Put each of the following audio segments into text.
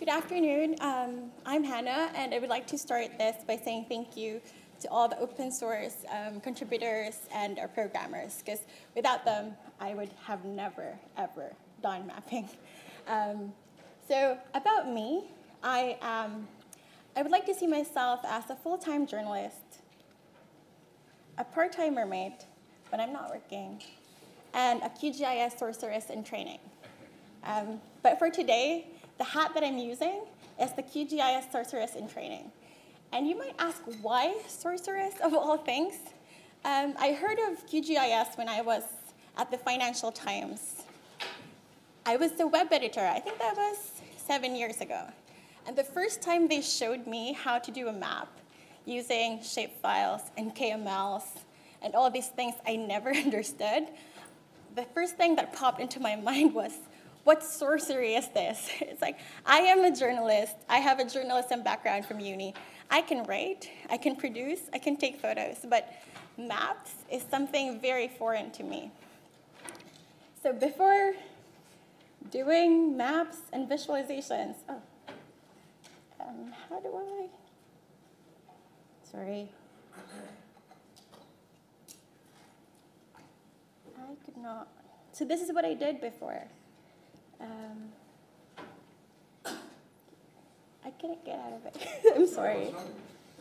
Good afternoon. Um, I'm Hannah, and I would like to start this by saying thank you to all the open source um, contributors and our programmers, because without them, I would have never, ever done mapping. Um, so about me, I, um, I would like to see myself as a full-time journalist, a part-time mermaid when I'm not working, and a QGIS sorceress in training. Um, but for today, the hat that I'm using is the QGIS sorceress in training. And you might ask, why sorceress of all things? Um, I heard of QGIS when I was at the Financial Times. I was the web editor, I think that was seven years ago. And the first time they showed me how to do a map using shapefiles and KMLs and all these things I never understood, the first thing that popped into my mind was, what sorcery is this? It's like, I am a journalist. I have a journalism background from uni. I can write, I can produce, I can take photos, but maps is something very foreign to me. So before doing maps and visualizations, oh, um, how do I, sorry. I could not, so this is what I did before. Um, I couldn't get out of it. I'm sorry.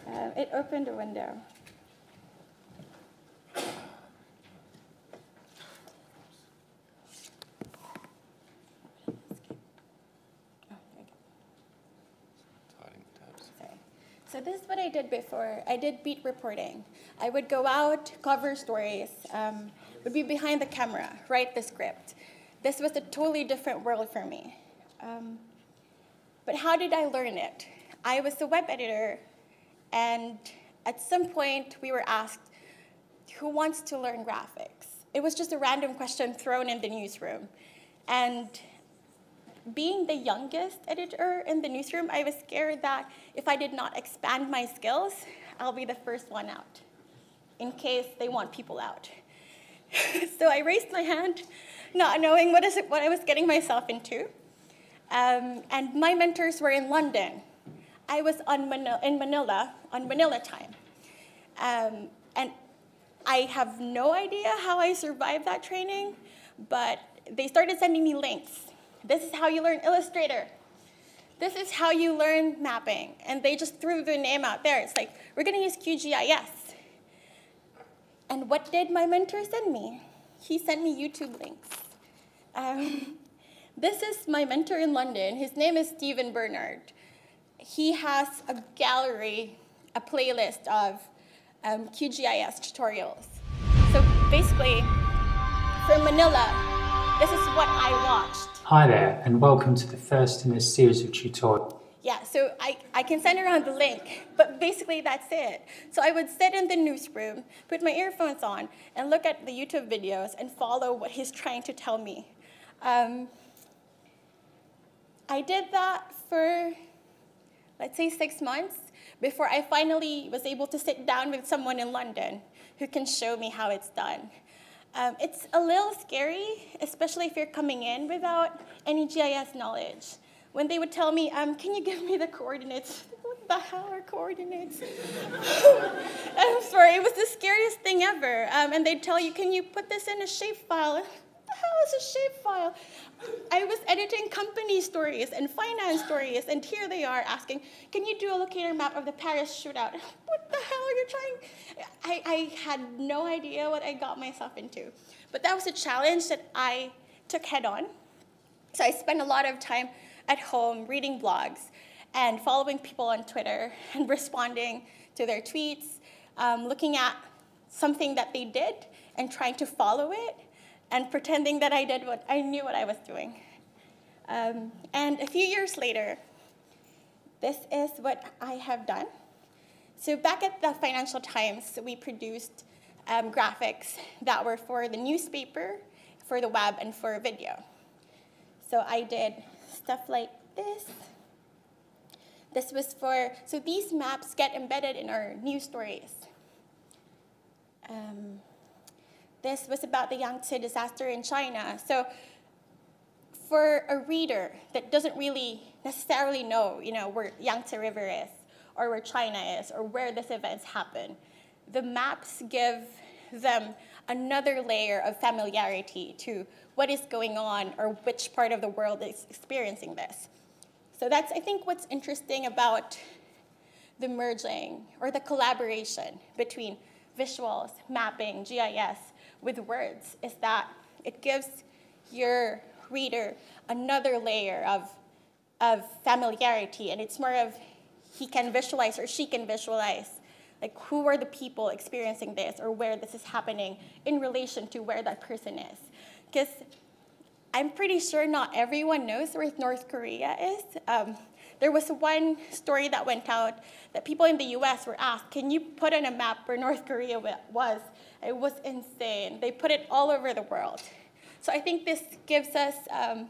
Um, it opened a window. So this is what I did before. I did beat reporting. I would go out, cover stories, um, would be behind the camera, write the script. This was a totally different world for me. Um, but how did I learn it? I was a web editor, and at some point we were asked, who wants to learn graphics? It was just a random question thrown in the newsroom. And being the youngest editor in the newsroom, I was scared that if I did not expand my skills, I'll be the first one out in case they want people out. so I raised my hand, not knowing what, is it, what I was getting myself into. Um, and my mentors were in London. I was Manila, in Manila on Manila time. Um, and I have no idea how I survived that training, but they started sending me links. This is how you learn Illustrator. This is how you learn mapping. And they just threw their name out there. It's like, we're going to use QGIS. And what did my mentor send me? He sent me YouTube links. Um, this is my mentor in London. His name is Stephen Bernard. He has a gallery, a playlist of um, QGIS tutorials. So basically, for Manila, this is what I watched. Hi there, and welcome to the first in a series of tutorials. Yeah, so I, I can send around the link, but basically that's it. So I would sit in the newsroom, put my earphones on, and look at the YouTube videos and follow what he's trying to tell me. Um, I did that for, let's say, six months before I finally was able to sit down with someone in London who can show me how it's done. Um, it's a little scary, especially if you're coming in without any GIS knowledge. When they would tell me, um, can you give me the coordinates? What the hell are coordinates? I'm sorry, it was the scariest thing ever. Um, and they'd tell you, can you put this in a shapefile? What the hell is a shapefile? I was editing company stories and finance stories, and here they are asking, can you do a locator map of the Paris shootout? What the hell are you trying? I, I had no idea what I got myself into. But that was a challenge that I took head on. So I spent a lot of time at home reading blogs and following people on Twitter and responding to their tweets, um, looking at something that they did and trying to follow it and pretending that I did what I knew what I was doing. Um, and a few years later, this is what I have done. So back at the Financial Times, we produced um, graphics that were for the newspaper, for the web, and for video. So I did stuff like this. This was for, so these maps get embedded in our news stories. Um, this was about the Yangtze disaster in China. So for a reader that doesn't really necessarily know, you know, where Yangtze River is, or where China is, or where these events happen, the maps give them another layer of familiarity to what is going on or which part of the world is experiencing this. So that's, I think, what's interesting about the merging or the collaboration between visuals, mapping, GIS with words is that it gives your reader another layer of, of familiarity and it's more of he can visualize or she can visualize like who are the people experiencing this or where this is happening in relation to where that person is because i'm pretty sure not everyone knows where north korea is um, there was one story that went out that people in the US were asked, can you put on a map where North Korea was? It was insane. They put it all over the world. So I think this gives us um,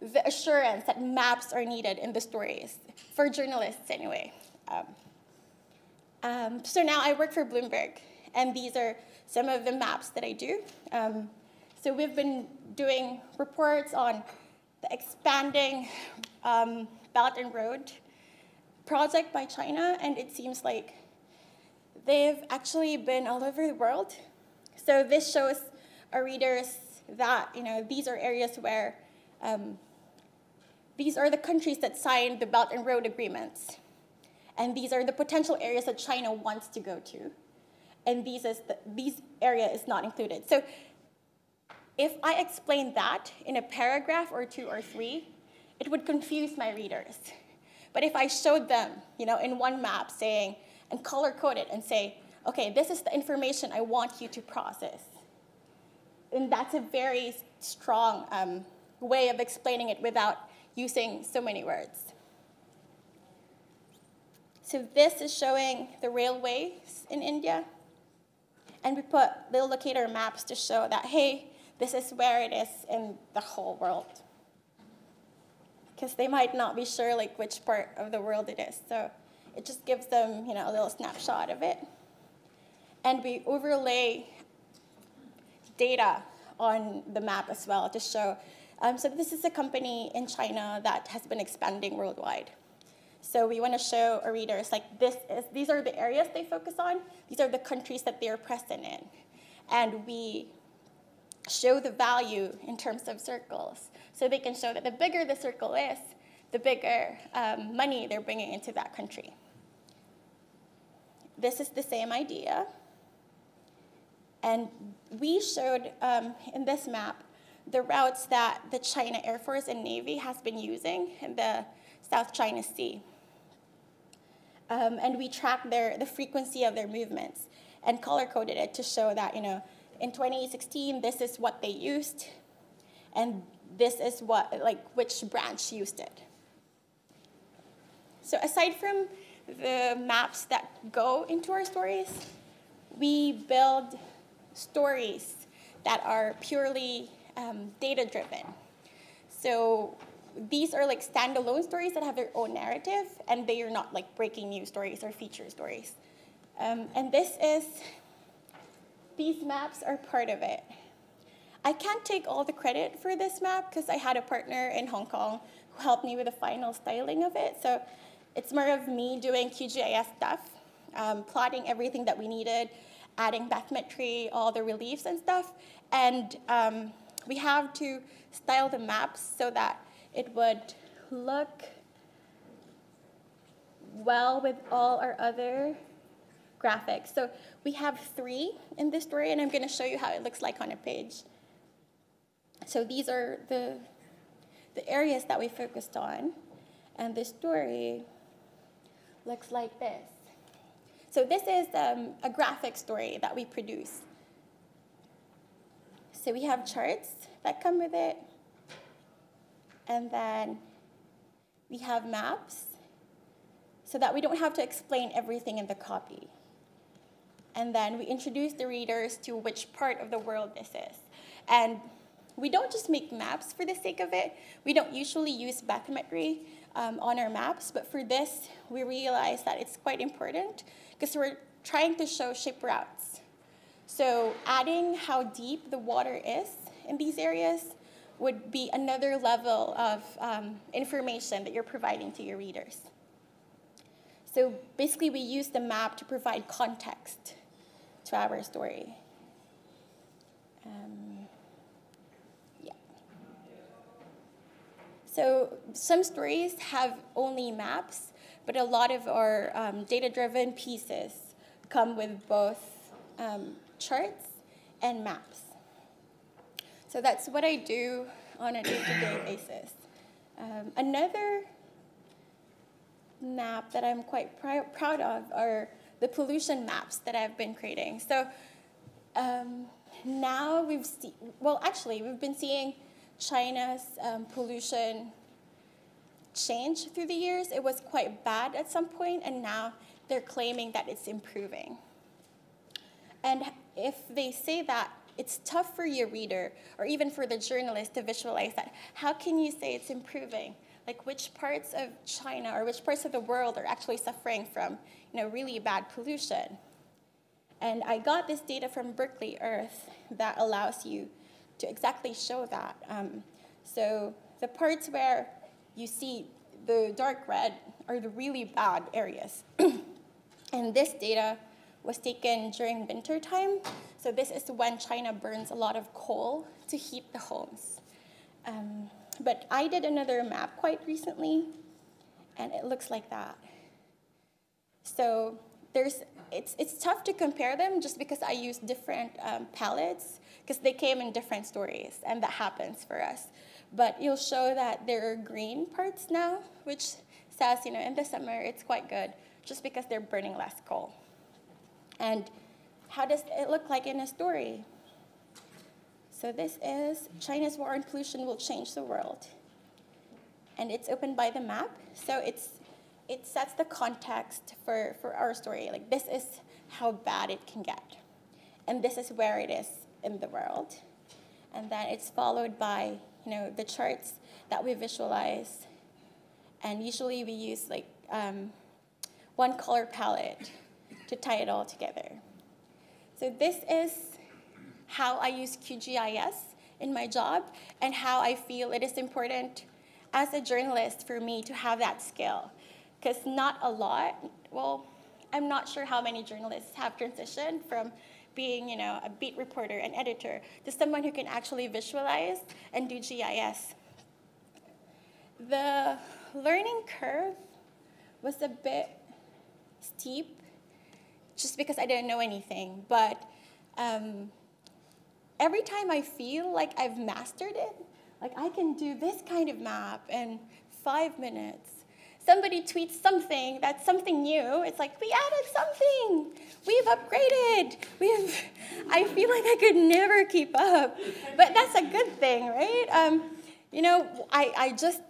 the assurance that maps are needed in the stories, for journalists anyway. Um, um, so now I work for Bloomberg, and these are some of the maps that I do. Um, so we've been doing reports on the expanding um, Belt and Road project by China, and it seems like they've actually been all over the world. So this shows our readers that you know these are areas where um, these are the countries that signed the Belt and Road agreements, and these are the potential areas that China wants to go to, and these is the, these area is not included. So if I explain that in a paragraph or two or three, it would confuse my readers. But if I showed them, you know, in one map saying, and color code it and say, okay, this is the information I want you to process. And that's a very strong um, way of explaining it without using so many words. So this is showing the railways in India. And we put little locator maps to show that, hey, this is where it is in the whole world because they might not be sure like which part of the world it is. So it just gives them you know a little snapshot of it. And we overlay data on the map as well to show. Um, so this is a company in China that has been expanding worldwide. So we want to show our readers like this is these are the areas they focus on. These are the countries that they are present in, and we show the value in terms of circles. So they can show that the bigger the circle is, the bigger um, money they're bringing into that country. This is the same idea. And we showed um, in this map the routes that the China Air Force and Navy has been using in the South China Sea. Um, and we tracked their, the frequency of their movements and color coded it to show that, you know, in 2016, this is what they used, and this is what, like, which branch used it. So aside from the maps that go into our stories, we build stories that are purely um, data-driven. So these are like standalone stories that have their own narrative, and they are not like breaking news stories or feature stories. Um, and this is these maps are part of it. I can't take all the credit for this map because I had a partner in Hong Kong who helped me with the final styling of it. So it's more of me doing QGIS stuff, um, plotting everything that we needed, adding bathymetry, all the reliefs and stuff. And um, we have to style the maps so that it would look well with all our other graphics. So we have three in this story, and I'm going to show you how it looks like on a page. So these are the, the areas that we focused on, and the story looks like this. So this is um, a graphic story that we produce. So we have charts that come with it, and then we have maps so that we don't have to explain everything in the copy and then we introduce the readers to which part of the world this is. And we don't just make maps for the sake of it. We don't usually use bathymetry um, on our maps, but for this, we realize that it's quite important because we're trying to show ship routes. So adding how deep the water is in these areas would be another level of um, information that you're providing to your readers. So basically, we use the map to provide context to our story. Um, yeah. So some stories have only maps, but a lot of our um, data-driven pieces come with both um, charts and maps. So that's what I do on a day-to-day basis. Um, another map that I'm quite pr proud of are the pollution maps that I've been creating. So um, now we've seen, well, actually, we've been seeing China's um, pollution change through the years. It was quite bad at some point, and now they're claiming that it's improving. And if they say that, it's tough for your reader or even for the journalist to visualize that. How can you say it's improving? Like which parts of China or which parts of the world are actually suffering from, you know, really bad pollution? And I got this data from Berkeley Earth that allows you to exactly show that. Um, so the parts where you see the dark red are the really bad areas. and this data was taken during winter time. So this is when China burns a lot of coal to heat the homes. Um, but I did another map quite recently, and it looks like that. So there's, it's, it's tough to compare them just because I use different um, palettes, because they came in different stories, and that happens for us. But you'll show that there are green parts now, which says, you know, in the summer it's quite good, just because they're burning less coal. And how does it look like in a story? So this is China's war on pollution will change the world. And it's opened by the map. So it's it sets the context for, for our story. Like this is how bad it can get. And this is where it is in the world. And then it's followed by, you know, the charts that we visualize. And usually we use like um, one color palette to tie it all together. So this is how I use QGIS in my job and how I feel it is important as a journalist for me to have that skill. Because not a lot, well, I'm not sure how many journalists have transitioned from being, you know, a beat reporter and editor to someone who can actually visualize and do GIS. The learning curve was a bit steep just because I didn't know anything. But um, every time I feel like I've mastered it, like I can do this kind of map in five minutes. Somebody tweets something that's something new. It's like, we added something. We've upgraded. We've, I feel like I could never keep up. But that's a good thing, right? Um, you know, I, I just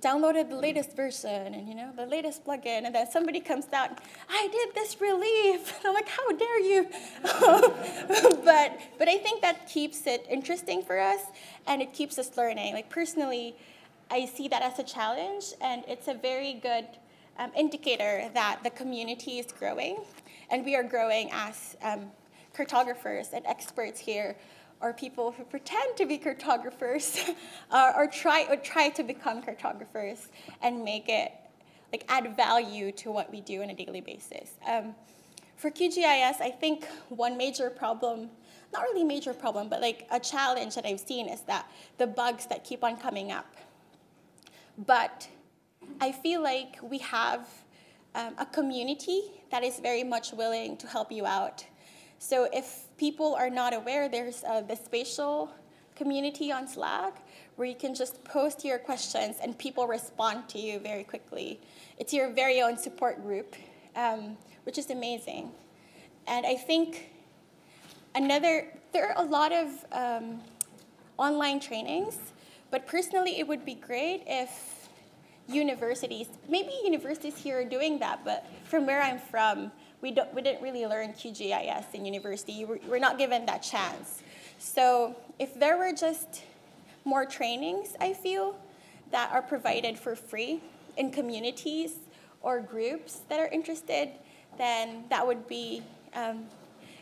downloaded the latest version and you know the latest plugin and then somebody comes out i did this relief. And i'm like how dare you? But but i think that keeps it interesting for us and it keeps us learning. Like personally i see that as a challenge and it's a very good um, indicator that the community is growing and we are growing as um, cartographers and experts here or people who pretend to be cartographers uh, or try or try to become cartographers and make it like add value to what we do on a daily basis. Um, for QGIS, I think one major problem, not really major problem, but like a challenge that I've seen is that the bugs that keep on coming up. But I feel like we have um, a community that is very much willing to help you out. So if people are not aware, there's uh, the spatial community on Slack where you can just post your questions and people respond to you very quickly. It's your very own support group, um, which is amazing. And I think another, there are a lot of um, online trainings, but personally it would be great if universities, maybe universities here are doing that, but from where I'm from, we, don't, we didn't really learn QGIS in university. We're, we're not given that chance. So if there were just more trainings, I feel, that are provided for free in communities or groups that are interested, then that would be um,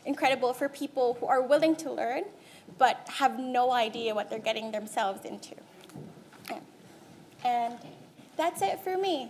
incredible for people who are willing to learn, but have no idea what they're getting themselves into. And that's it for me.